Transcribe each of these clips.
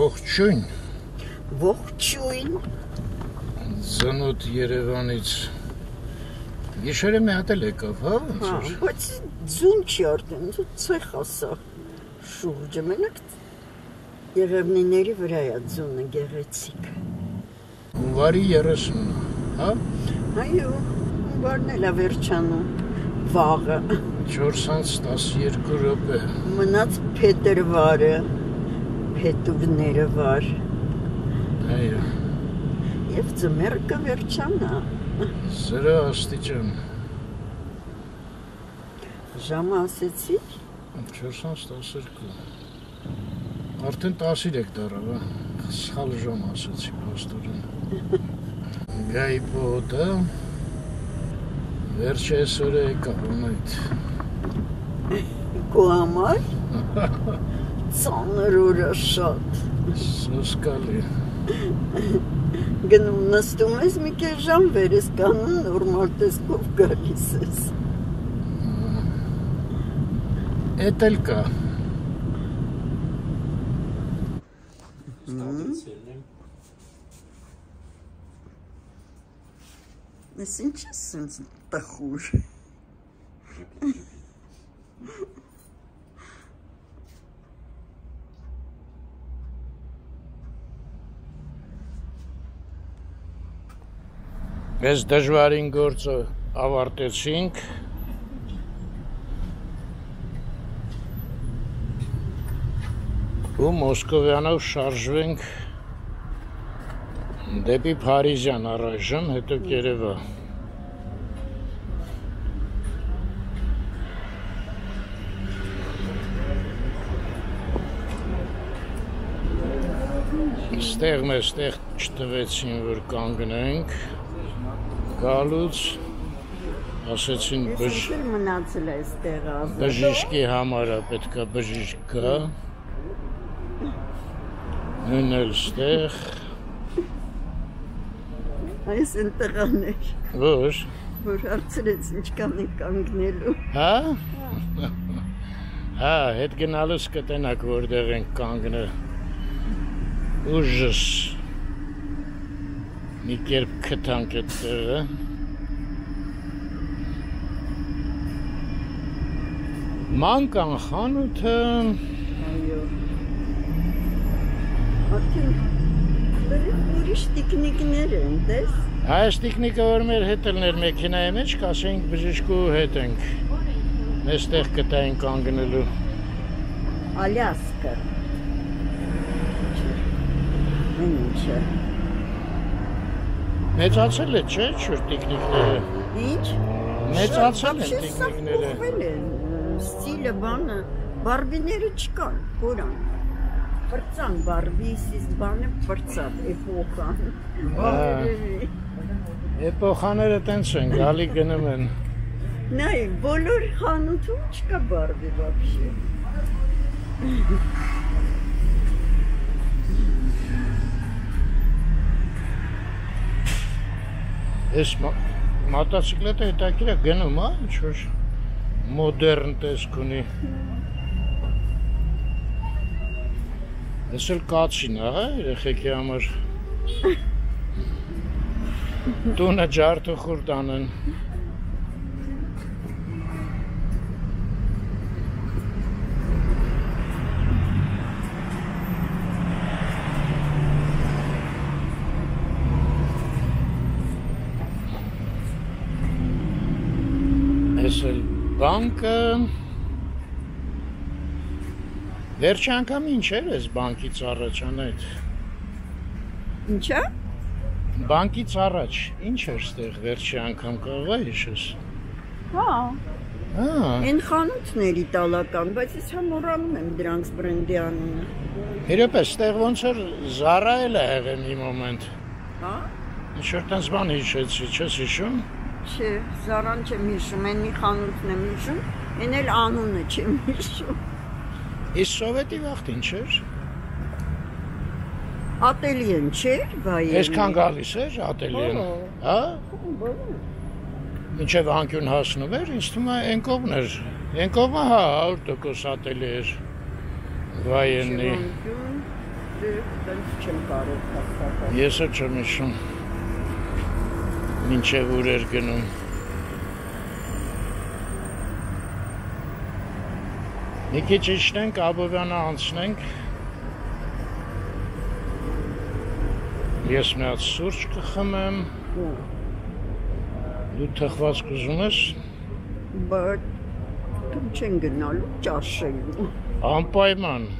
Ողջույն։ Ողջույն։ Ծնոտ Երևանից Գիշերը մի հատ էլ եկավ, հա, ոնց Հա, բայց ձուն չի արդեն, ցեխ ասա։ Շուրջը մենակ Երևնիների վրա է ձունը գեղեցիկ։ Հունվարի 30, հա, Այո, բարն էլ է վերջանում վաղը։ 4:12 րոպե։ Մնաց փետրվարը, փետուրները վար Այո, եւ ձմեռը կվերջանա։ զրո աստիճան։ Ժամը ասեցի, 4:12։ Արդեն 13 դարավ, հա։ Սխալ ժամ ասացի փաստորեն։ Գայ բոդա Վերջը այսօր եկավ ունայդ։ քո համար ծանր օրը շատ։ Սոսկալի։ Գնում նստում ես մի քիչ ժամ վեր ես կանում նորմալ տեսքով գալիս ես։ Էդ էլ կա։ Ես ինչ ես սենց տխուր։ Այս դժվարին գործը ավարտեցինք։ Ու Մոսկովյանով շարժվենք դեպի Փարիզյան առայժմ, հետո Երևա։ Ստեղ մեզ ստեղ չտվեցին, որ կանգնենք գալուց ասեցին բժ Ես էլ մնացել է այստեղ ազատ։ բժիշկի համար է պետքա բժիշկ գա նույնն էլ ստեղ Այս են տղաներ, ոչ որ հարցրեց ինչքան են կանգնելու։ հա? Հա հետ գնալուց կտենակ որտեղ ենք կանգնել ուժս մի կերպ քթանք այդ տեղը մանկան խանութը Այո։ ուրիշ տիկնիկներ են, տես։ Այս տիկնիկը որ մեր հետ ելներ մեքենայի մեջ, կասենք բժիշկու հետ ենք։ Մեզ տեղ կտային կանգնելու։ Ալյասկա։ Ինչը։ Մեծացել է, չէ՞, շուտ տեխնիկները։ Ինչ։ Մեծացել են տեխնիկները։ Ուղղվել են ստիլը բանը, բարբիները չկան, կորան։ Պրծան բարբի, սիս բանը պրծավ, էպոխան։ Էպոխաները տենց են, գալի գնում են։ Նայ, բոլոր խանութում չկա բարբի բաբշե։ Այս մոտոցիկլետը հետաքրքիր է գնում, հա, ինչ որ մոդեռն տեսք ունի։ Այս էլ կացին, հա, երեխեքի համար։ Տունը ջարդը խուրդ անեն։ Այս էլ բանկը Վերջի անգամ ինչ էր այս բանկից առաջ անետ։ Ինչա։ Բանկից առաջ ինչ էր ստեղ վերջի անգամ կարող է հիշես։ Հա, Հա, այն խանութների տալական, բայց ես համոռանում եմ դրանց բրենդի անունը։ երբես ստեղ ոնց էր Zara էլ է եղել մի մոմենտ։ Հա։ Ինչ որ տես բան հիշեցի, չես հիշում։ Չէ, Զարան չեմ հիշում, այն մի խանութն եմ հիշում, այն էլ անունը չեմ հիշում։ Իսկ սովետի վաղտ ինչ էր։ Ատելիեն չէր, վայ։ Այսքան գալիս էր ատելիեն։ Հա։ Մինչև անկյուն հասնում էր, ինձ թվում է այն կողմն էր։ Այն կողմը հա 100% ատելի էր։ Վայենի։ տենց չեմ կարող հասկանալ։ Ես չեմ հիշում։ Մինչև ուր էր գնում։ Մի քիչ իջնենք, Աբովյանը անցնենք։ Ես մի հատ սուրճ կխմեմ։ Դու թխված կուզում ես։ Բայց դու չեն գնալու ճաշելու։ Անպայման։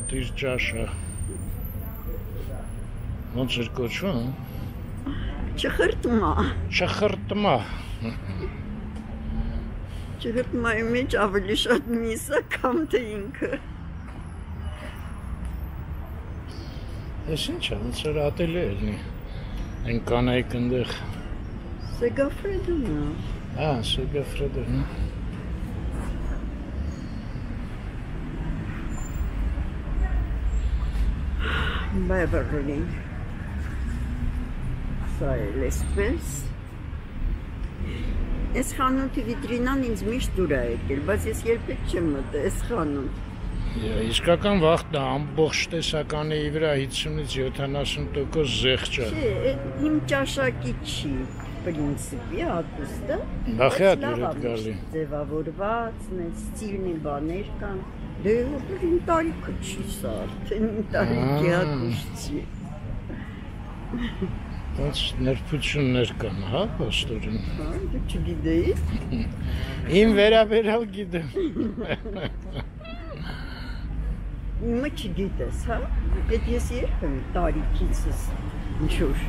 Ընտիր ճաշը։ Ոնց էր կոչվում։ Չխրտմա։ Չխրտմա։ Չխրտմայի մեջ ավելի շատ միսը կամ թե ինքը։ Ես ինչ ոնց էր ատելի է լինի։ Այն կանայք ընդեղ։ Սեգաֆրեդունը։ Ահա, Սեգաֆրեդը։ Beverly։ Սա էլ էսպես։ Այս խանութի վիտրինան ինձ միշտ դուր է եկել, բայց ես երբեք չեմ մտել այս խանութ։ Իսկական վախտն է, ամբողջ տեսականի վրա 50-ից 70% զեղչ է։ Չէ, իմ ճաշակի չի պրինցիպի հատուստը։ Նախի հատ դուրդ ա գալի։ Ձևավորված, նես ստիլնի բաներ կան։ Դե որ իմ տարիքը չի սա, արդեն իմ տարիքի Ա։ հատուստ չի։ Ոնց ներբություններ կան, հա, պաստորին։ Հա, չգիտեի։ Իմ վերաբերալ գիտեմ։ Իմը չգիտես, հա։ Այդ ես երբեմ տարիքիցս ինչ որ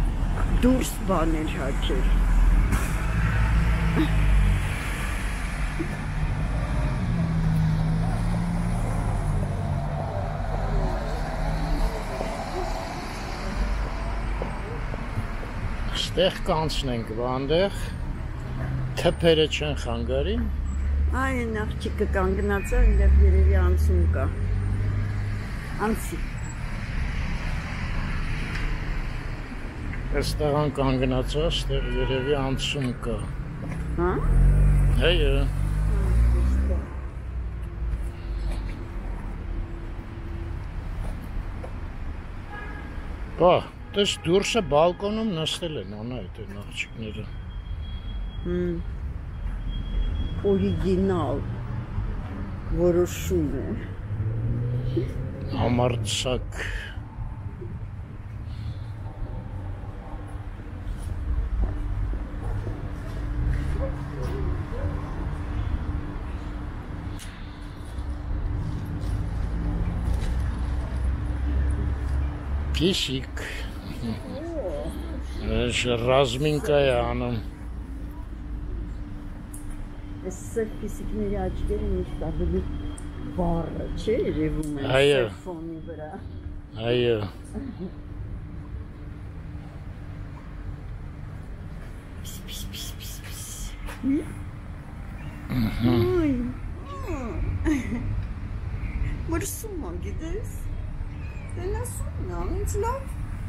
դուրս բաներ հաճեր։ Ստեղ կանցնենք բանդեղ։ Թփերը չեն խանգարի։ Այ այն աղջիկը կանգնած է, այնտեղ երևի անցում կա։ Անցի։ Այստեղ ան կանգնած է, ստեղ երևի անցում կա։ Հա։ Հայը։ Բա, դες դուրսը բալկոնում նստել են անա այդ աղջիկները։ Օրիգինալ որոշում է։ Համարցակ։ Պիսիկ։ Այս ռազմինկա է անում։ Այս սերֆիսիկների աչքերը միշտ ավելի բառը, չէ, երևում է Այո։ ֆոնի վրա։ Այո։ Պիս, պիս, պիս, պիս, պիս։ Այ։ Մրսում ա, գիտես։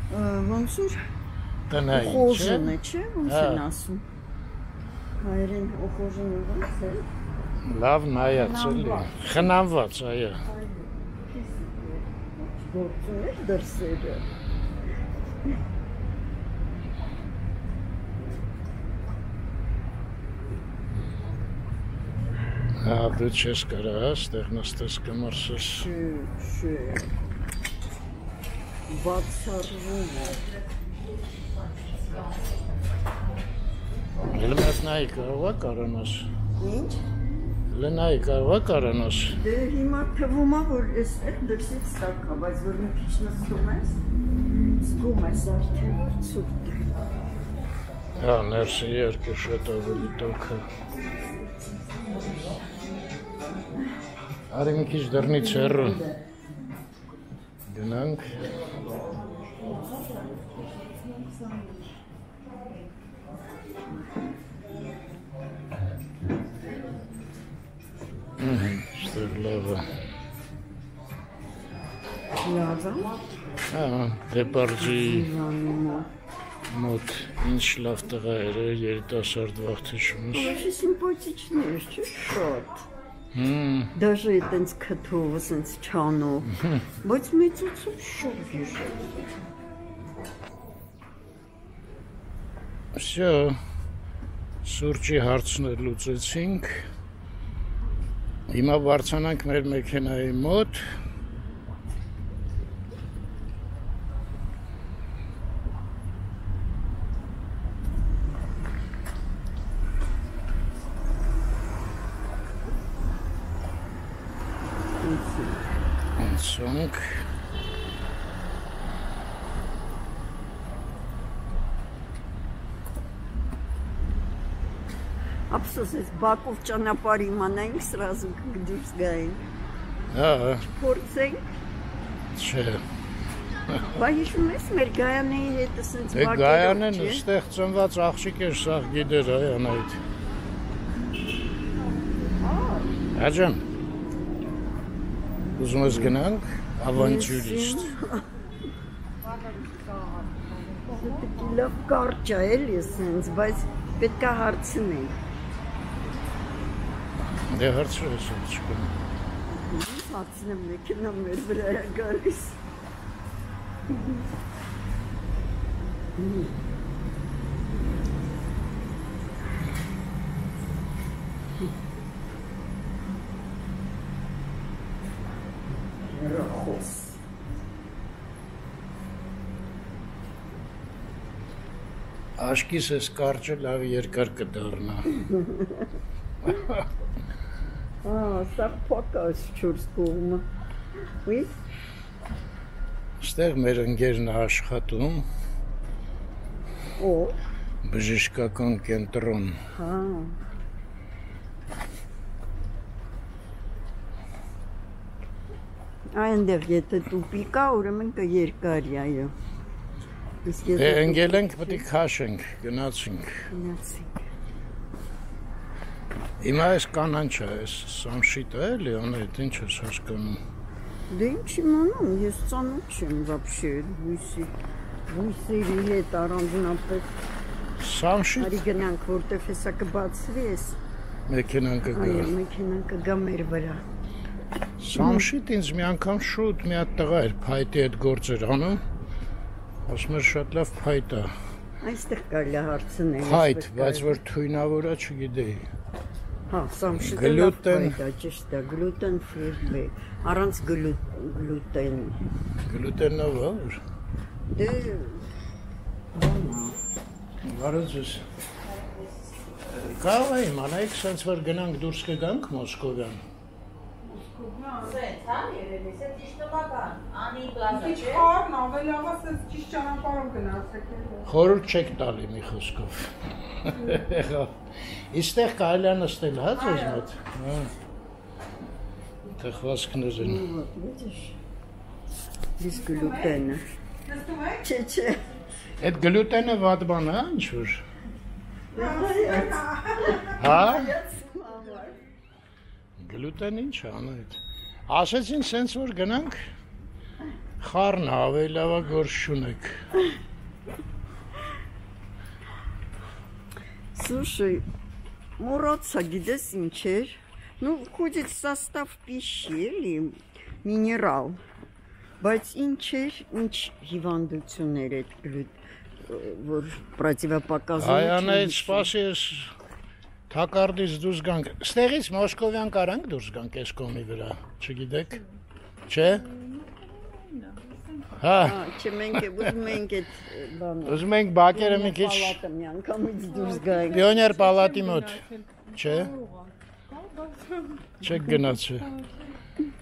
Ոնց որ Տնային, խոժն է, չէ, ոնց Հա։ են ասում։ Հայերեն օխոժնը ոնց է։ Լավ նայած էլի։ Խնամված, այո։ Գործում է դրսերը։ Հա, դու չես կարա, հա, ստեղ նստես կմրսես։ Չէ, չէ։ Բացառվում է։ Լմած նայ կարող է կարանաս։ Ինչ։ Լնայ կարող է կարանաս։ Դե հիմա թվում է որ էս այդ դրսից ստակա, բայց որ մի քիչ նստում ես, զգում ես արդեն որ ցուրտ է։ Հա, ներսի երկը շատ ավելի տոք է։ Արի մի քիչ դռնից հեռու։ Գնանք։ ստեղ լավ է։ Լավ է։ Հա, դեպարջի Իվանում է։ մոտ ինչ լավ տղա էր, երիտասարդ վաղ թշումս։ Ոչ սիմպաթիչներ, չէ՞ շատ։ Հմ, Դաժե այտենց քթով, ասենց չանով։ Բայց մեծություն շուտ գիշեր։ Всё. Սուրճի հարցն էլ լուծեցինք։ Հիմա վարձանանք մեր մեքենայի մոտ։ Անցանք։ Ափսոս էս Բաքով ճանապարհ իմանայինք սրազու կդուրս գային։ Հա, Փորձենք, չէ։ բա հիշում ես մեր Գայանեի հետ ասենց Դե Գայանեն ստեղ ծնված աղջիկ էր, սա գիտեր այն այդ։ Աջան։ Ուզում ես գնանք ավանտյուրիստ։ Լավ կարճ է էլի ասենց, բայց պետքա հարցնենք։ Դե հարցրես աղջիկը։ Հարցնեմ մեքենա մեր վրա է գալիս։ Ռախոս։ Աշկիս էս կարճը լավ երկար կդառնա։ Ա, սա փոքր չուրս կողմը։ Ուի, Ստեղ մեր ընկերն է աշխատում, օ, բժշկական կենտրոն։ հա։ Այնտեղ եթե տուպիկ է, ուրեմն կերկարի այո։ Իսկ Դե եթե ընկել ենք, պետք է քաշենք, գնացինք։ գնացինք։ Հիմա էս կանանչա, էս սամշիտը էլի, անայդ ինչ ես հասկանում։ Դե ինչ իմանամ, ես ծանոթ չեմ вообще բույսի բույսերի հետ առանձնապես Սամշիտ արի գնանք որտեվ հեսա կբացվի էս մեքենան կգա։ այո մեքենան կգա մեր վրա Սամշիտ ինձ մի անգամ շուտ մի հատ տղա էր փայտի հետ գործեր անում։ Ասում էր շատ լավ փայտ է։ այստեղ կարելի է հարցնել Փայտ, այսպես բայց կարելի- որ թույնավորա չգիտեի։ հա սամշիտը գլուտեն- ճիշտ է գլուտեն ֆրի առանց գլուտ գլուտեն Գլուտենով որ։ դե Վարոջս։ Կարող է իմանայք, sense որ գնանք դուրս կգանք Մոսկովյան։ Սենց, հա, երևի, սա ճիշտ նմական, անի պլազա, չէ։ խառն ավելի լավ է սենց ճիշտ ճանապարհով գնացեք։ Խորհուրդ չեք տալի մի խոսքով։ Եղավ։ Իստեղ կարելի է նստել, հա, ձեզ մոտ։ Հա։ Թխվածքներ են։ դիս գլուտենը Նստում եք։ չէ չէ Այդ գլուտենը վատ բան է, ինչ որ։ Հա Գլուտեն ինչ է անայդ։ Ասեցին սենց որ գնանք խառն ավելի լավ է գործ շունեք։ Слушай, мураться, գիտես ինչ էր։ Ну, ходит состав пищи или минерал։ Բայց ինչ էր, ինչ հիվանդություններ այդ գլուտ որ противопоказаны։ Այ անայդ սպասի ես Թակարդից դուրս գանք։ Ստեղից Մոսկովյան կարանք դուրս գանք այս կոմի վրա, չգիտեք։ Չէ։ Հա, չէ մենք ուզում ենք այդ բանը։ ուզում ենք բակերը մի քիչ Պալատը մի անգամից դուրս գայինք։ Պիոներ պալատի մոտ։ Չէ։ Չեք գնացել։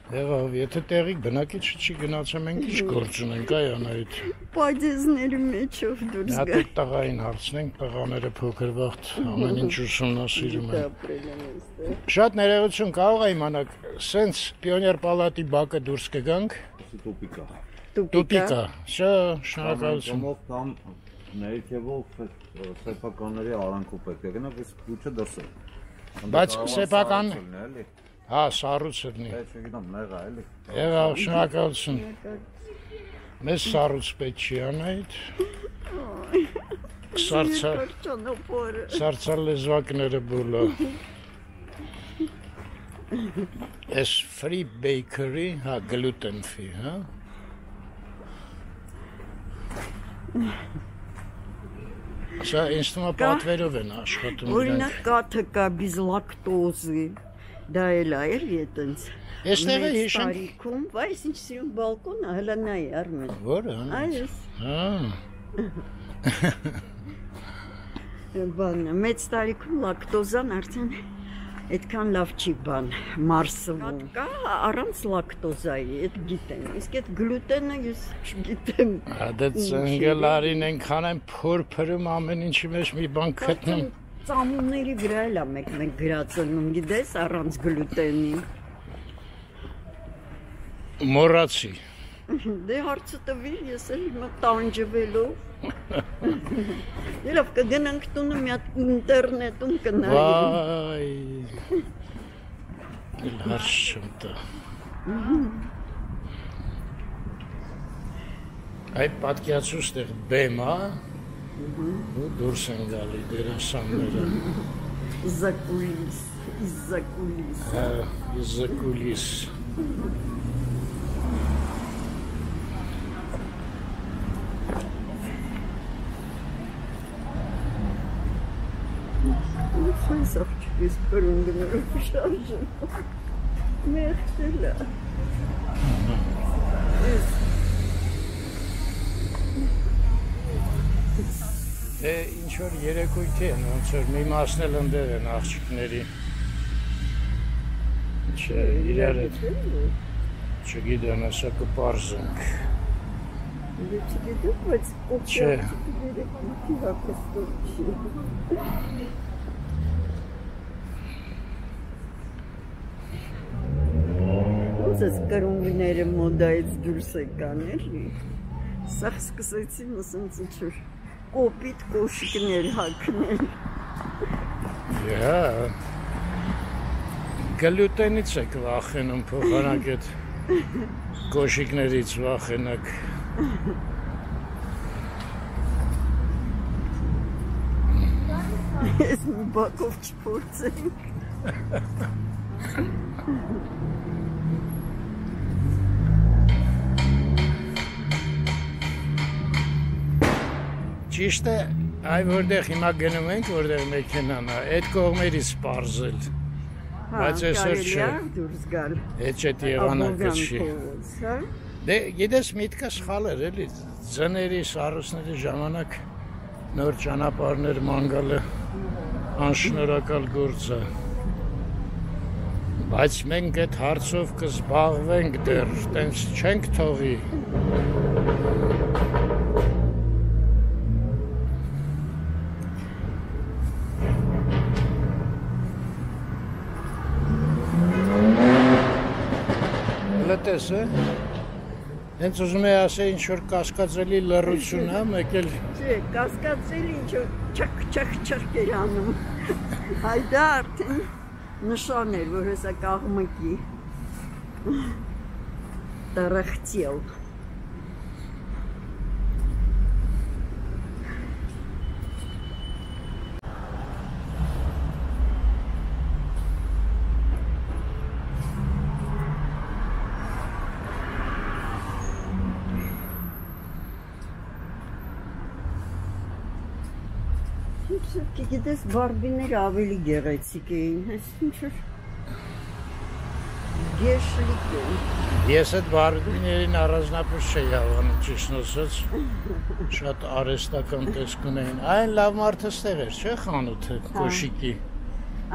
Եղավ, եթե տեղի բնակիչ չի գնացել, մենք ինչ գործ ունենք այ անայդ։ Պայծեզների մեջով դուրս գայինք։ այդ տղային հարցնենք, տղաները փոքր վաղտ ամեն ինչ ուսումնասիրում են։ Ապրել են այստեղ։ Շատ ներողություն կարող է իմանալ, սենց պիոներ պալատի բակը դուրս կգանք, տոպիկա։ տուպիկա։ Շա, շնորհակալություն։ կամ ներքևով սեփականների արանքով պետք է գնա, բայց քուչը դասը։ Բայց սեփական- Հա, սառույց լինի։ Դա չգիտեմ, նեղա էլի։ Եղավ, շնորհակալություն։ Մեզ սառույց պետք չի անայդ։ Սարցա, սարցա լեզվակները բուլա։ Էս free bakery, հա, gluten free, հա։ Սա Կա- պատվերով են աշխատում Օրինակ կաթը կա բիզ լակտոզի։ Դա էլ է, էլի այտենց։ Էստեղ է հիշենք։ Տարիքում, վայս ինչ սիրուն բալկոնը, հələ նայ Արմեն։ Որը։ Այս Հա։ բանը մեծ տարիքում լակտոզան արդեն այդքան լավ չի բան մարսվում։ Կա առանց լակտոզայի, այդ գիտեմ։ Իսկ այդ գլուտենը ես չգիտեմ։ Հա դե ծնգելարին այնքան են փորփրում ամեն ինչի մեջ մի բան գտնում։ Ծամունների վրա էլ է մեկ-մեկ գրածնում, գիտես, առանց գլուտենի։ Մոռացի։ Դե հարցը տվի, ես էլ հիմա տանջվելով։ Ելավ կգնանք տունը մի հատ ինտերնետում կնայենք։ Վայ։ չեմ տա։ Այդ պատկերացու ստեղ բեմ է։ Ու դուրս են գալի դերասանները։ Զակուլիս, զակուլիս։ Հա, իզկուլիս։ Ո՞նց աղջիկս բրունգներով շարժում։ Մերտելա։ Դե ինչ որ երեկույթի են, ոնց որ մի մասն էլ ընդեղ են աղջիկների։ Չէ, իրար հետ չգիտեմ, ասա կպարզենք։ Դե չգիտեմ, բայց Չէ։ երեկույթի հակոստով չի։ Ոնց էս կրունգները մոդայից դուրս եկան էլի։ Սա սկսեցին ասենց ինչ-որ կոպիտ կոշիկներ հագնել։ Հա։ Գլուտենից եք վախենում փոխանակ այդ կոշիկներից վախենակ։ Ես մի բակով չփորձենք։ Ճիշտ է, այ որտեղ հիմա գնում ենք, որտեղ մեքենան է, այդ կողմերից սպարզել։ Բայց այսօր չէ։ դուրս գալ։ Այդ չէ Աբովյան չի։ հա։ Դե գիտես միտքը սխալ էր էլի։ Ձների, սարուսների ժամանակ նոր ճանապարհներ մանգալը անշնորհակալ գործ է։ Բայց մենք այդ հարցով կզբաղվենք դեռ, տենց չենք թողի։ Լտես է։ Հենց ուզում եմ ասել ինչ որ կասկածելի լռություն է, մեկ էլ Չէ, կասկածել ինչ որ չք չք չք էր անում։ Հայ դա արդեն նշան էր, որ հեսա կաղմկի։ Տարախտիել։ Չէ, գիտես, բարբիները ավելի գեղեցիկ էին, հես ինչ էր։ Գեշլիկ են։ Ես այդ բարբիներին առանձնապես չէի հավանում ճիշտ ասած։ Շատ արեստական տեսք ունեին։ Այն լավ մարդը ստեղ էր, չէ՞, խանութը, հա։ կոշիկի։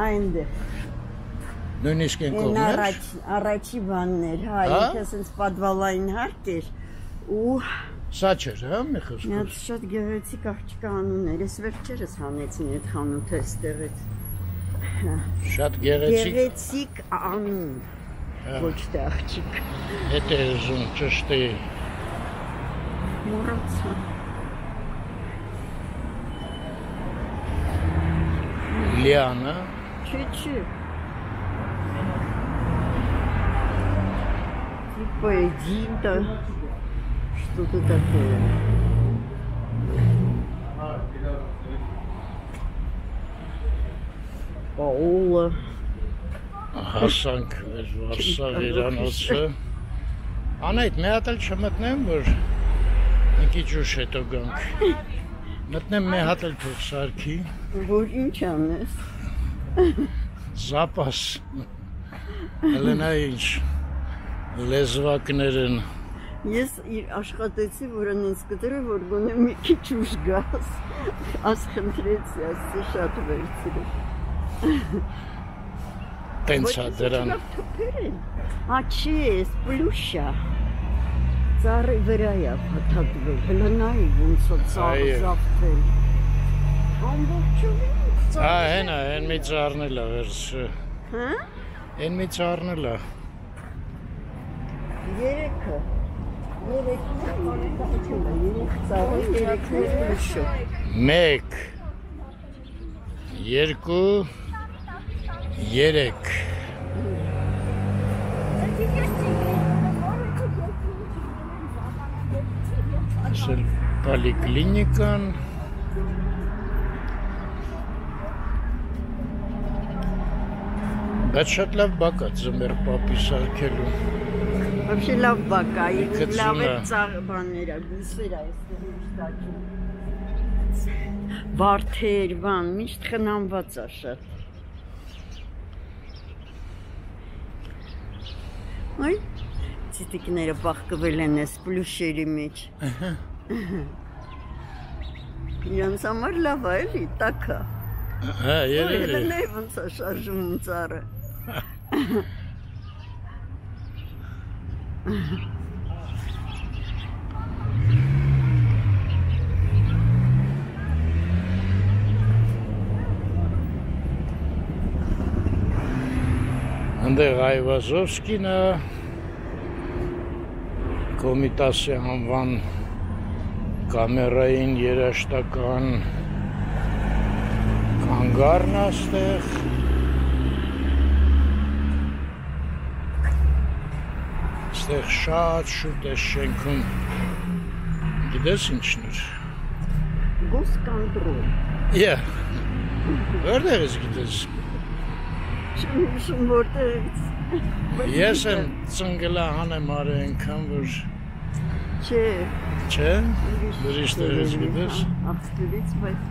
Այնտեղ։ դե։ Նույնիսկ են կողմեր։ Առաջ, առաջի բաններ, հա, հա։ ինքը ասենց պատվալային հարկ էր ու Սա չէր, հա, մի մի խոսքով։ հատ շատ գեղեցիկ աղջկա անուններ, ես վերջերս հանեցին այդ խանութը այստեղից։ Շատ գեղեցիկ Գեղեցիկ անուն։ Հա. Ոչ թե աղջիկ։ հետ է ուզում ճշտի։ Մոռացա։ Լիանը, Չի, չի։ Типа Эдита. ինստիտուտի դեպքերը։ Պաուլը հասանք այս Վարշավ Իրանոցը։ Անայդ մի հատ էլ չմտնեմ, որ մի քիչ ուշ հետո գանք։ Մտնեմ մի հատ էլ փոխսարքի։ Որ ինչ անես։ Զապաս։ Հելենա ինչ լեզվակներ են։ Ես աշխատեցի, որ անց կտրե, որ գոնե մի քիչ ուշ գաս։ Աս խնդրեցի, ասի շատ վերցրու։ տենց է դրան։ Հա չի, սպլուշա։ Ծառի վրա է փաթաթվել։ Հələ նայի ոնց է ծառը զավթել։ Ամբողջովին Ա, հենա, հեն մի ծառնել է վերջը։ Հա? Հեն մի ծառնել է։ Երեքը։ Երեք 1 2 3 Սել պոլիկլինիկան Բայց շատ լավ բակ է ձմեր պապի սարքելու։ Вообще լավ բակա, Գցում լավ է է։ ծառ բաները, գույսեր այստեղ շտակի։ Վարդեր, բան, միշտ խնամված է շատ։ Այ, ցիտիկները բախկվել են այս պլյուշերի մեջ։ Իրանց համար լավ է, էլի, տակա։ Հա, երևի։ Երևի ոնց է շարժում ծառը։ Անդեղ Այվազովսկին է Կոմիտասի անվան կամերային երաշտական կանգարն է ստեղ Ստեղ շատ շուտ է շենքում Գիտես ինչն էր Գոս կանդրոլ։ Yeah Որտեղ ես գիտես Չեմ հիշում որտեղից։ Ես եմ ծնգլա հանեմ արը այնքան որ Չէ, չէ ուրիշ տեղից գիտես Աղբյուրից, բայց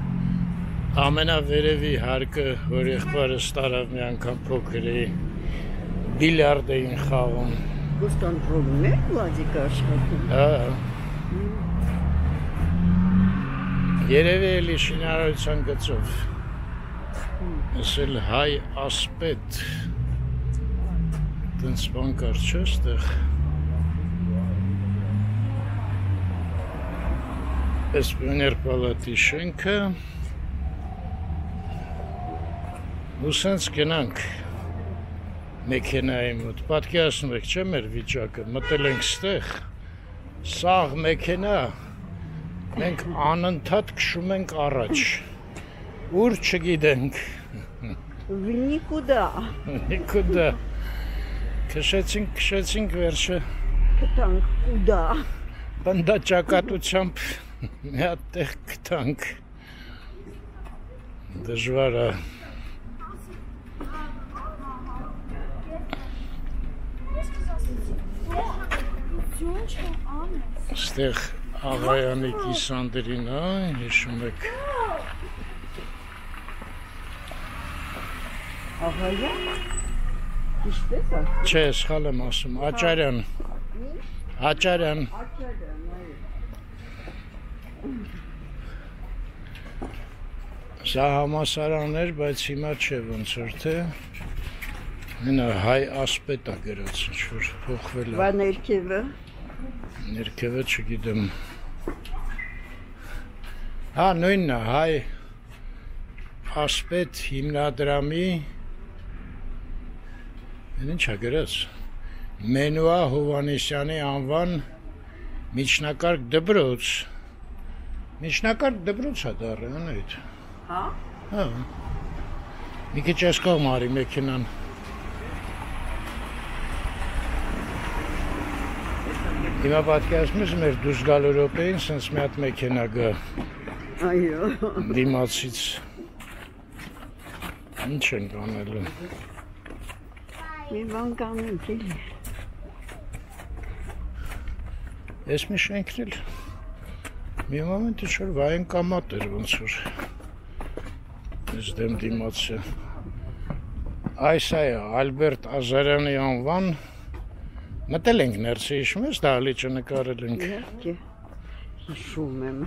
ամենավերևի հարկը, որ եղբայրս տարավ մի անգամ փոքր էի, բիլիարդ էին խաղում։ գոս կանդրոլում է Վլադիկ աշխատում։ Հա։ Երևի էլի շինարարության գծով։ Ես էլ հայ ասպետ։ Տենց բան կար չէ ստեղ։ Էսպիոներ պալատի շենքը։ Ու սենց գնանք մեքենայի մոտ։ Պատկերացնում եք, չէ՞ մեր վիճակը։ Մտել ենք ստեղ։ Սաղ մեքենա։ Մենք անընդհատ քշում ենք առաջ։ Ուր չգիտենք։ В никуда Նիկուդա։ Քշեցինք, քշեցինք վերջը գտանք կուդա։ բնդաճակատությամբ մի հատ տեղ գտանք։ Դժվար է։ Ստեղ աղայանի կիսանդրին, հա, հիշում եք։ Ահայա։ Ինչպես է։ Չէ, սխալ եմ ասում, Աճարյան։ Աճարյան։ Սա համասարան էր, բայց հիմա չէ ոնց որ թե Հենա հայ ասպետ է գրած, ինչ որ փոխվել Բա է։ ներքևը։ Ներքևը չգիտեմ։ Հա, նույնն է, հայ ասպետ հիմնադրամի ինչ է գրած։ Մենուա Հովանեսյանի անվան միջնակարգ դպրոց։ Միջնակարգ դպրոց է դառը, անայդ։ Հա։ Հա։ Մի քիչ այս կողմ արի մեքենան։ Հիմա պատկերացնում ես մեր դուրս գալու րոպեին սենց մի հատ մեքենա գա Այո։ դիմացից։ Ինչ են անելու։ Մի բան կանենք էլի։ Ես մի շենքն էլ մի մոմենտ ինչ-որ վայեն կամատ էր ոնց որ ես դեմ դիմացը այս այ Ալբերտ Ազարյանի անվան մտել ենք ներսի հիշում ես դահլիճը նկարել ենք Իհարկե։ Հիշում եմ։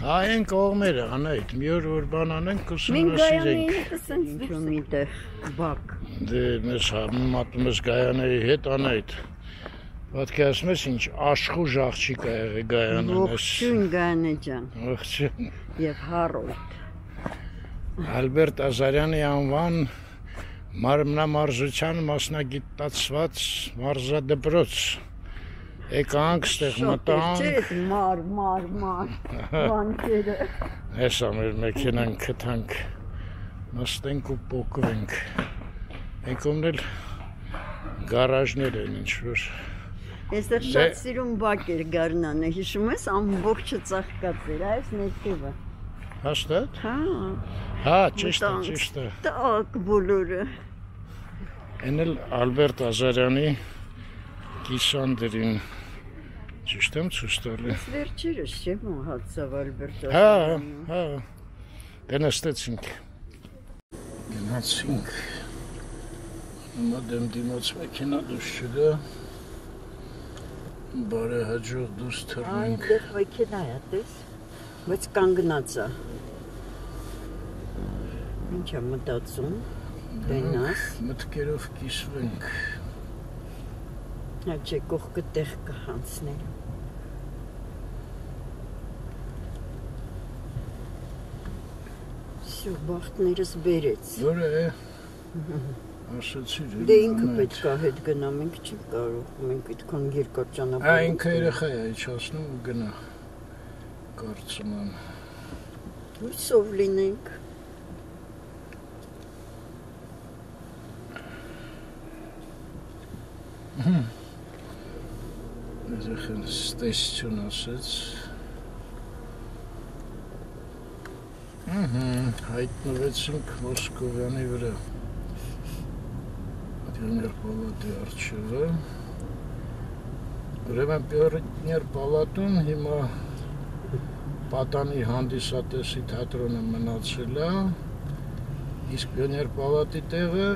հա այն կողմերը անայդ մի օր որ բան անենք Մենք կուսումնասիրենք սենց ինչ-որ միտեղ բակ։ դե մեզ համատում ես գայաների հետ անայդ Պատկի ասում ես ինչ աշխուժ աղջիկ ա եղել գայանն ես Ողջույն Գայանե ջան Ողջույն եւ Հարոլդ։ Ալբերտ Ազարյանի անվան մարմնամարզության մասնագիտացված մարզադպրոց եկանք ստեղ մտանք Չէ, մար, մար, մար։ Բանկերը։ հեսա մեր մեքենան քթանք նստենք ու փոկվենք եկոմն էլ գարաժներ են ինչ որ Այստեղ Դե- շատ սիրուն բակ էր Գառնանը, հիշում ես, ամբողջը ծաղկած էր, այս ներքևը։ հաստատ Հա, հա ճիշտ է ճիշտ է տակ բոլորը։ Են էլ Ալբերտ Ազարյանի կիսանդրին ճիշտ եմ ցույց տալի Վերջերս չէ՞ մահացավ Ալբերտ Հա, Ազարյանը։ հա։ Դե նստեցինք։ Գնացինք։ Հիմա դեմ դիմաց մեքենա դուրս չգա բարեհաջող դուրս թռնենք։ Այնտեղ մեքենա է, տես։ Բայց կանգնած է։ Ինչ է մտածում։ Դենաս։ Մտքերով կիսվենք։ Նա չէ կողքը տեղ կհանցնեն։ Սյուր բախտներս բերեց։ Որը է։ Ասացի։ Դե ինքը պետք է հետ գնա, մենք չենք կարող։ Մենք այդքան երկար ճանապարհ։ ինքը երեխա է իջացնում ու գնա։ Կարծում եմ։ Հույսով լինենք։ Երեխան ստեսություն ասեց։ հայտնվեցինք Մոսկովյանի վրա։ Պիոներ պալատի արջևը։ Ուրեմն Պիոներ պալատում հիմա Պատանի հանդիսատեսի թատրոնը մնացել է։ Իսկ Պիոներ պալատի տեղը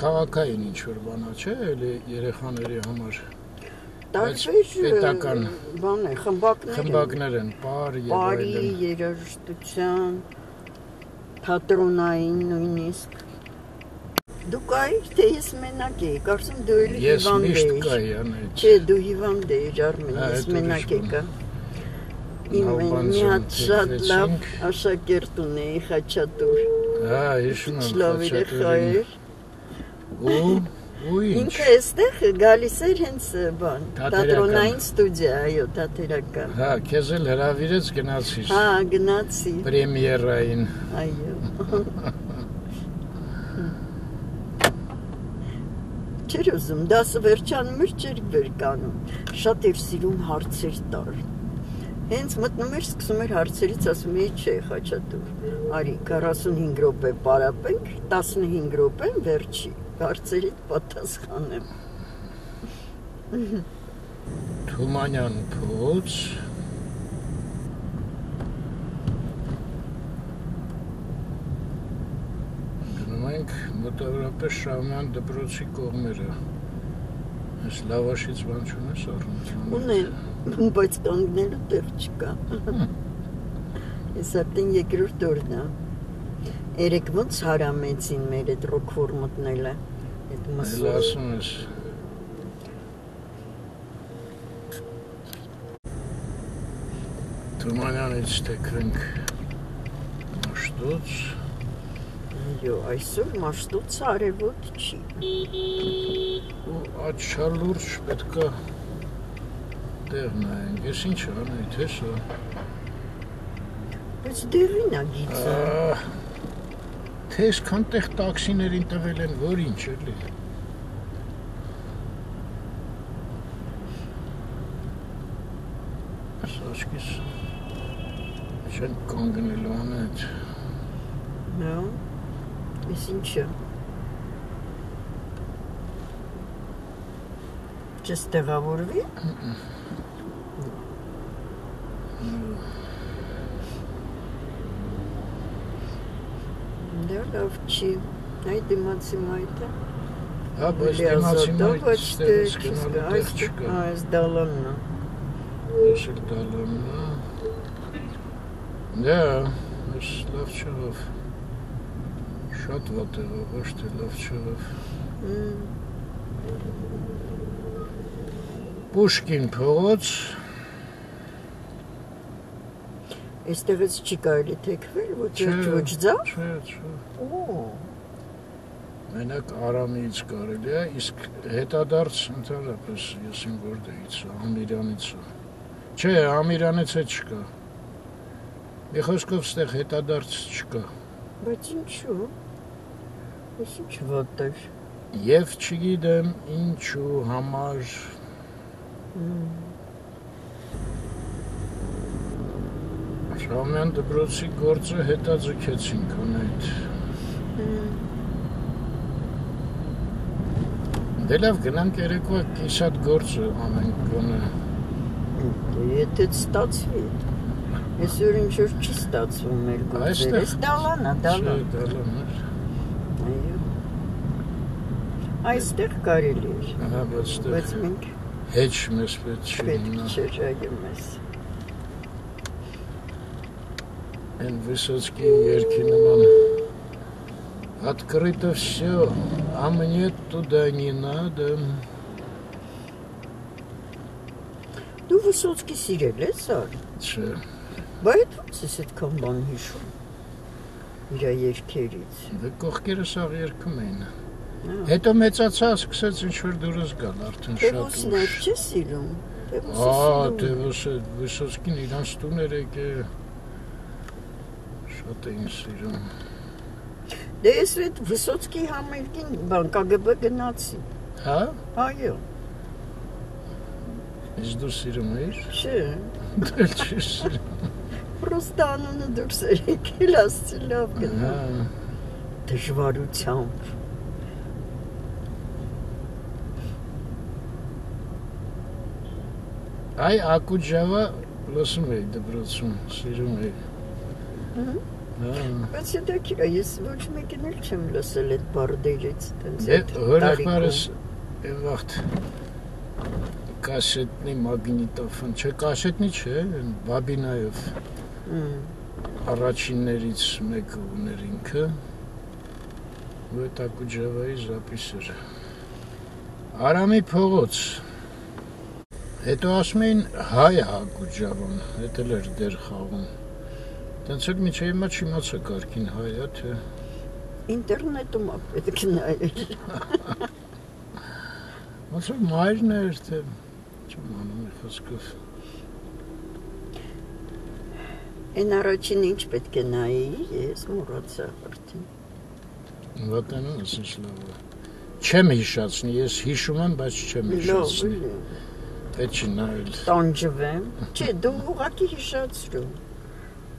քաղաքային ինչ որ բանա չէ, էլի երեխաների համար Տարբեր պետական բան է, խմբակներ։ են։ խմբակներ են, պար եւ այլն։ երաժշտության թատրոնային նույնիսկ Դու կայիր, թե ես մենակ էի, կարծում դու էլ Ես հիվանդ միշտ էիր։ կայի անայդ։ Չէ, դու հիվանդ էիր, Արմեն, ես մենակ եկա։ Իմ մի հատ շատ լավ աշակերտ ունեի Խաչատուր։ Հա, հիշում եմ։ Լավ երեխա Խաչատուրին։ էր։ Ու ու ինչ։ Ինքը այստեղ գալիս էր հենց բան, թատրոնային ստուդիա, այո, թատերական։ Հա, քեզ էլ հravirեց գնացիր Հա, գնացի, պրեմիերային։ այո։ Չէր ուզում, դասը վերջանում էր, չէր վերկանում։ Շատ էր սիրում հարցեր տալ։ Հենց մտնում էր, սկսում էր հարցերից, ասում էի, չէ, Խաչատուր։ Արի 45 րոպե պարապենք, 15 րոպեն վերջի։ Հարցերիդ պատասխանեմ։ Թումանյան փոց։ Գնում ենք մոտավորապես Շահումյան դպրոցի կողմերը։ Այս լավաշից բան չունես առնում։ Ունեն, բայց կանգնելու տեղ չկա։ Ես արդեն երկրորդ օրն է։ Երեք ոնց հարամեցին մեր այդ ռոքֆոր մտնելը։ Այդ մսը։ ասում ես։ Թումանյանից տեքրենք մաշտոց։ Այո, այսօր մաշտոց արևոտ չի։ ու աչալուրջ պետքա տեղ նայենք։ Ես ինչ անեի, թե սա։ Բայց դերին է գիծը։ Թե այսքան տեղ տաքսիներին տվել են, որ ինչ էլի։ Չեն կանգնելու անետ։ Հա։ Ես ինչը։ Չստեղավորվի։ Դա լավ չի։ Այ դիմացի մայթը։ Հա, բայց Լիազատով դիմացի ոչ մայթ թե ստեղից գնալու այս տեղ չկա։ այս դալանն է։ Ես էլ դալանն է։ Դա, ես լավ չեղավ։ Շատ վատ եղավ, ոչ թե լավ չեղավ։ Պուշկին փողոց, Այստեղից չի կարելի թեքվել, ոչ Չէ, ոչ ձավ։ չէ, չէ։ Օ, Մենակ Արամիից կարելի է, իսկ հետադարձ ընդհանրապես ես իմ է, Ամիրանից Չէ, Ամիրանից է չկա։ Մի խոսքով ստեղ հետադարձ չկա։ բայց ինչու։ Վատեր։ Եվ չգիտեմ ինչու համար Շամյան դպրոցի գործը հետաձգեցինք անայդ։ Դե լավ գնանք երեկվա կիսատ գործը անենք գոնե։ Եթե ստացվի։ Այսօր ինչ որ չի ստացվում մեր գործերը։ Այստեղ- Այս դալանա, դալան։ Չէ, դալան էր։ Այո։ Այստեղ կարելի էր, Ահա, բայց ստեղ բայց մենք Հեչ մեզ պետք չի պետք մնա։ չէր այո մեզ։ Այն Высоцкий երգի նման Открыто все, а мне туда не надо. Դու Վիսոցկի սիրել ես ար։ Չէ, Բայց ո՞նց ես այդքան բան հիշում։ Իր երկերից։ դե կողքերը սաղ երգում էին։ Հա։ Հա։ Հետո մեծացա, սկսեց ինչ-որ դուրս գալ, արդեն շատ ուշ։ Տեվուսներ չես սիրում։ Ահա, Տեվուսը, Վիսոցկին իրանց տուն էր եկել։ Շատ էին սիրում։ Դե ես այդ Վիսոցկի համերգին բան կգբ գնացի։ Հա։ Այո։ Իսկ դու սիրում ես։ Չէ։ Դու չես սիրում։ Պրոստա անունը դուրս էր եկել, ասցի լավ գնա։ հա։ Դժվարությամբ։ Այ Ակուջավը լսում էի դպրոցում, սիրում էի։ Հա։ Բայց քիրա ես ոչ մեկին էլ չեմ լսել այդ բարդերից, տենց այդ հորեղբարս այն վաղտ կասետնի մագնիտոֆոն, չէ, կասետնի չէ, Բաբինայով առաջիններից մեկը ուներ ինքը։ ու այդ Ակուջավայի զապիսեր։ Արամի փողոց։ Հետո ասում էին հայ Ակուջավան, դա էլ էր դեր խաղում։ Տենց էլ միջի հիմա չիմացա կարքին հայ է, թե Ինտերնետում ա պետք նայել։ ոնց որ մայրն էր, թե չեմ անում խոսքով։ Այն առաջին ինչ պետք է նայի, ես մոռացա արդեն։ Վատանում ես ինչ լավ է։ Չեմ հիշացնի, ես հիշում եմ, բայց չեմ Լավ, հիշացնի։ էլի, Պետք չի նայել։ տանջվեմ։ Չէ, դու ուղակի հիշացրու։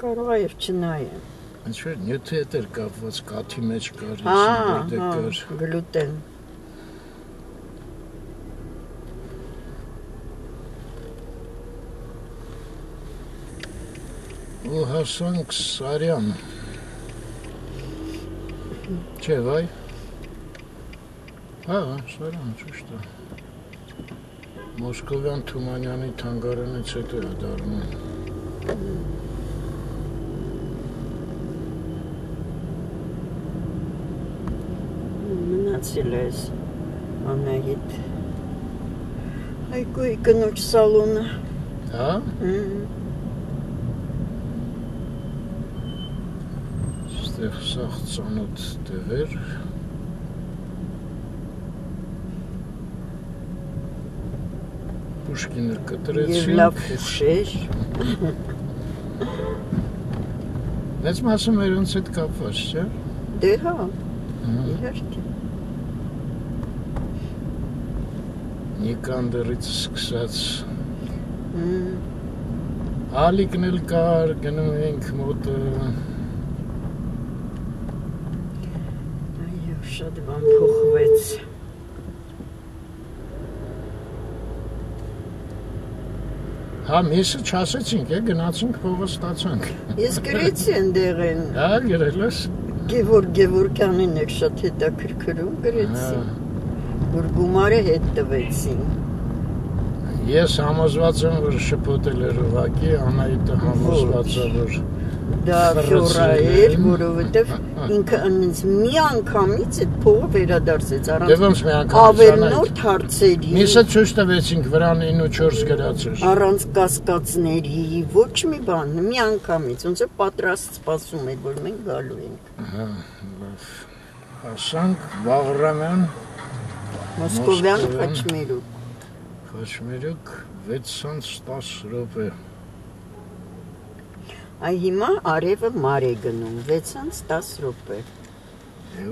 Կարող եւ չնայեմ։ Ինչ որ նյութի հետ էր կապված, կաթի մեջ կար, որտեղ հա, կար։ գլուտեն։ ու հասանք Սարյան։ Չէ, վայ։ Հա, Սարյան, ճիշտ է։ Մոսկովյան Թումանյանի թանգարանից հետո է դառնում։ Մնացել ես Անահիտ։ Այգույի կնոջ սալոնը։ Հա? Ստեղ սաղ ծանոթ տեղեր։ Պուշկինը Եվ կտրեցին։ լավ հուշեր։ Մեծ մասը մերոնց հետ կապված, չէ՞։ Դե հա, Հա։ իհարկե։ Նիկանդերից սկսած Ալիկն էլ կար, գնում ենք մոտը։ Այո, շատ բան փոխվեց։ Հա, մեսը չասեցինք, է գնացինք փողը ստացանք։ Ես գրեցի ընդեղ են Հա, գրել ես։ Գևոր Գևորգյանին էր շատ հետաքրքրում գրեցի, որ գումարը հետ տվեցին։ Ես համոզված եմ, որ շփոթել էր ուղակի, Անահիտը համոզված է, որ Դա ֆյորա էր, որովհետև ինքը ինձ մի անգամից այդ փողը վերադարձեց առանց ոնց մի անգամ ավելնորդ հարցերի, Միսը ցույց տվեցինք վրան 9-4 գրած էր։ առանց կասկածների, ոչ մի բան, մի անգամից, ոնց է պատրաստ սպասում էր, որ մենք գալու ենք։ Հա, լավ։ Հասանք Բաղրամյան, Մոսկովյան խաչմերուկ։ Խաչմերուկ 610 րոպե։ Այ հիմա արևը մար է գնում 610 րոպե։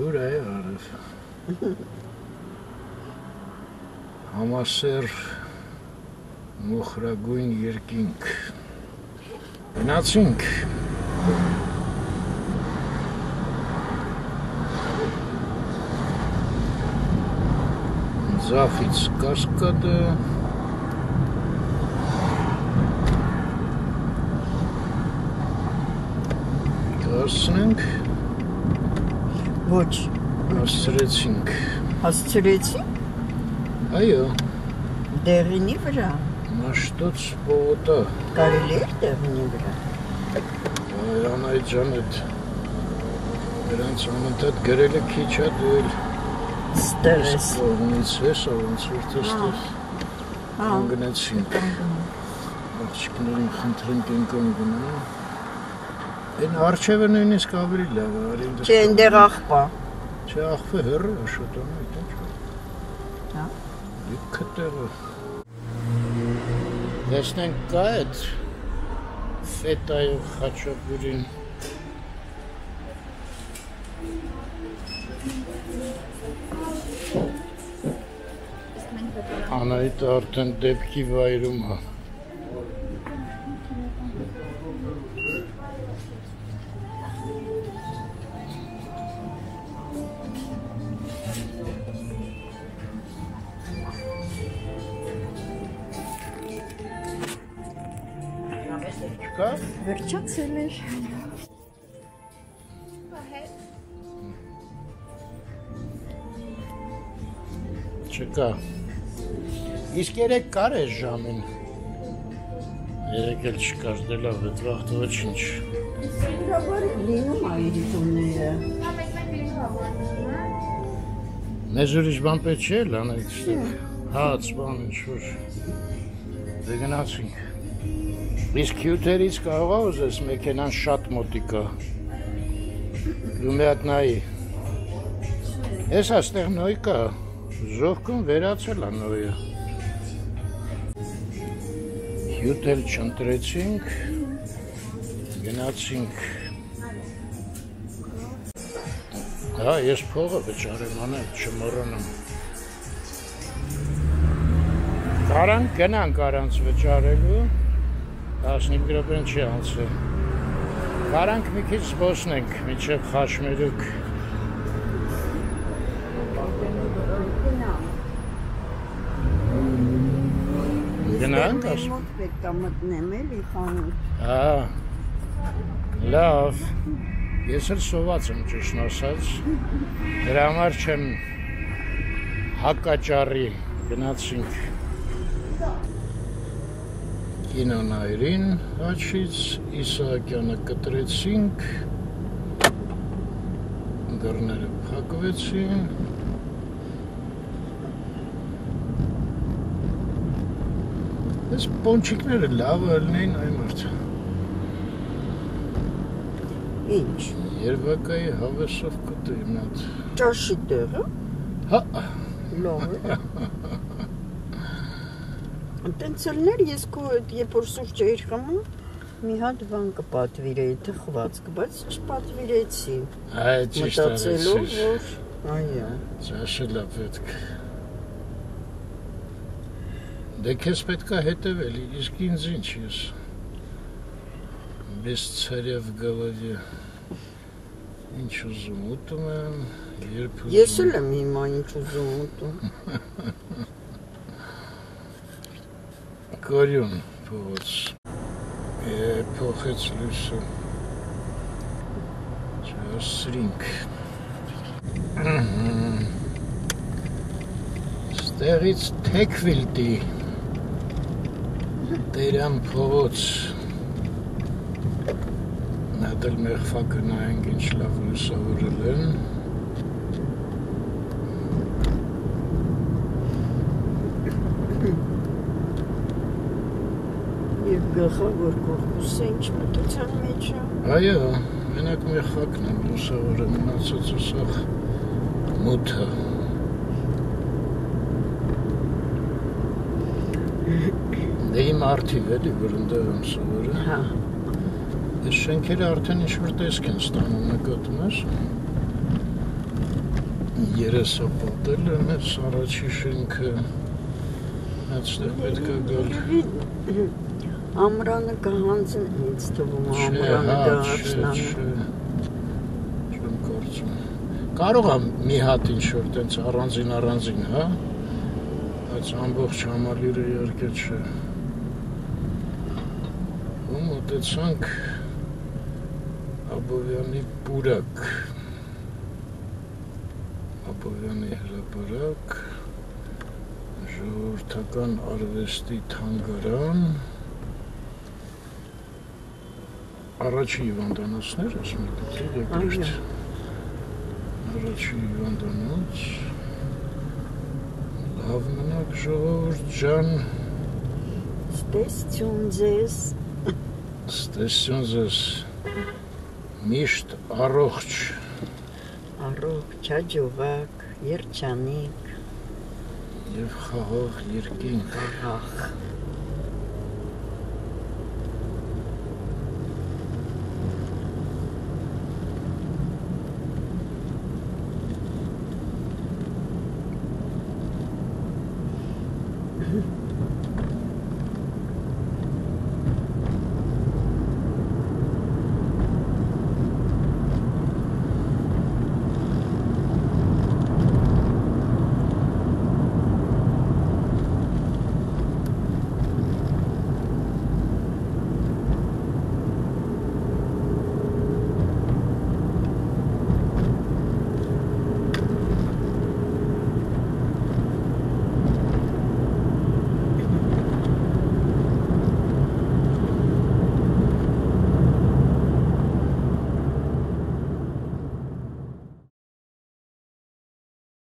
Ուր է արև։ Համասեր մոխրագույն երկինք։ Գնացինք։ Զաֆից կասկադը Հասնենք, Ոչ, հասցրեցինք։ հասցրեցի Այո, դեղինի վրա։ Մաշտոց պողոտա, Կարելի է դեղինի վրա։ Անայ ջան այդ դրանց անընդհատ գրելը քիչ է դու էլ Ստերես։ կողմից ես ոնց որ տեստով Հա, անգնեցինք աղջիկներին խնդրենք են կանգնա Այն արջևը նույնիսկ ավելի լավ է, արի ինձ չէ, այնտեղ աղբա։ Չէ, ախվը հեռը է շոտանը, այդ ինչ։ Հա։ Լիքը տեղը։ Տեսնենք կա այդ ֆետայով խաչապուրին։ Անայտը արդեն դեպքի վայրում է։ Չկա։ Վերջացել էր։ Չկա։ Իսկ երեք կար է ժամին։ Երեք էլ չկար, դե լավ է, վաղտ ոչինչ։ Լինում այրիտունները։ Մեզ ուրիշ բան պետք չէ ստեղ։ Հաց, բան ինչ-որ։ Դե գնացինք։ Իսկ հյութերից կարող է ուզես մեքենան շատ մոտիկա։ Դու մի հատ նայի։ Ես աստեղ նոյ կա։ Ժողկուն վերացել է նոյը։ Հյութել չընտրեցինք։ Գնացինք Հա, ես փողը վճարեմ անել, չմոռանամ։ Կարանք գնանք առանց վճարելու, 15 րոպեն չի անցել։ Կարանք մի քիչ զբոսնենք, միջև խաշմերուկ։ Գնանք, ասում։ Մոտ պետք է մտնեմ էլի խանութ։ Հա։ Լավ։ Ես էլ սոված եմ ճիշտ ասած։ Դրա համար չեմ հակաճարի գնացինք կինոնայրին աչից Իսահակյանը կտրեցինք դռները փակվեցին Այս պոնչիկները լավ ելնեին այ մարդ Ինչ։ Երբակայի հավեսով կտեի մատ Ճաշի տեղը։ Հա Լավ է։ Տենց ելներ ես քո այդ երբ որ սուրճ էիր խմում, մի հատ բան կպատվիրեի թխվածք, բայց չպատվիրեցի։ Այ ճիշտ Մտածելով, արեցիր որ այո։ Ճաշելա պետք Դե քեզ պետքա հետևել, իսկ ինձ ինչ ես։ без царя в голове։ Ինչ ուզում ուտում եմ, երբ ուզում։ Ես էլ եմ հիմա ինչ ուզում ուտում։ Գորյուն փողոց։ Է փոխեց լույսը։ Չասրինք։ Ստեղից Թեքվիլդի Տերյան փողոց նա դել մեղվակը նայենք ինչ լավ լուսավորել են Եվ գլխավոր կորպուսը ինչ մտության մեջ է։ այո մենակ մեղվակն են լուսավորել մնացած ուսախ մութը Դե իմ արդիվ էլի վրընդը եմ սովորը Հա։ Այս շենքերը արդեն ինչ որ տեսք են ստանում նկատում ես։ Երեսը պատել են այս առաջի շենքը։ Այստեղ պետք է գալ։ Ամրանը կհանձն ինձ թվում ամրանը հա, կհարցնան։ չէ։ Չեմ կարծում։ Կարող եմ մի հատ ինչ որ տենց առանձին առանձին, հա։ Բայց ամբողջ համալիրը իհարկե չէ։ Ու մտեցանք Աբովյանի պուրակ։ Աբովյանի հրապարակ, ժողովրդական արվեստի թանգարան, առաջի հիվանդանոցներ, ասում եք, թե երկրորդ։ Առաջի հիվանդանոց։ Լավ մնաք ժողովուրդ ջան, Ստեսություն ձեզ։ ստեսյուն ձեզ միշտ առողջ Առողջ, աջովակ, երջանիկ, եւ խաղաղ երկինք։ աղախ։